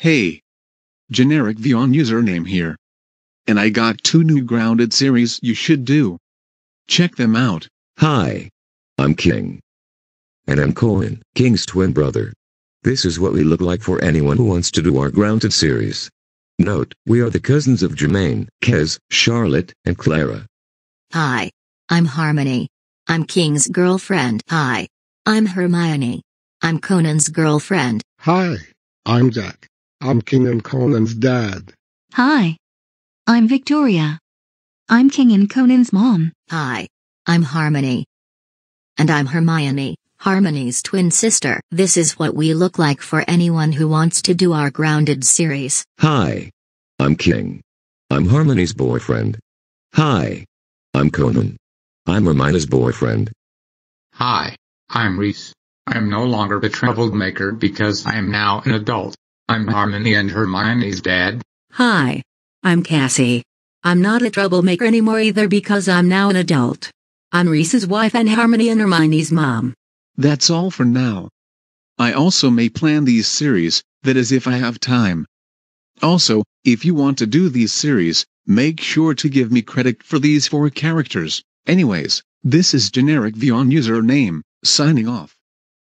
Hey! Generic Vyond username here. And I got two new grounded series you should do. Check them out. Hi. I'm King. And I'm Cohen, King's twin brother. This is what we look like for anyone who wants to do our Grounded series. Note, we are the cousins of Jermaine, Kez, Charlotte, and Clara. Hi. I'm Harmony. I'm King's girlfriend. Hi. I'm Hermione. I'm Conan's girlfriend. Hi, I'm Jack. I'm King and Conan's dad. Hi. I'm Victoria. I'm King and Conan's mom. Hi. I'm Harmony. And I'm Hermione, Harmony's twin sister. This is what we look like for anyone who wants to do our Grounded series. Hi. I'm King. I'm Harmony's boyfriend. Hi. I'm Conan. I'm Hermione's boyfriend. Hi, I'm Reese. I'm no longer the troublemaker because I am now an adult. I'm Harmony and Hermione's dad. Hi. I'm Cassie. I'm not a troublemaker anymore either because I'm now an adult. I'm Reese's wife and Harmony and Hermione's mom. That's all for now. I also may plan these series, that is if I have time. Also, if you want to do these series, make sure to give me credit for these four characters. Anyways, this is generic Vyond username, signing off.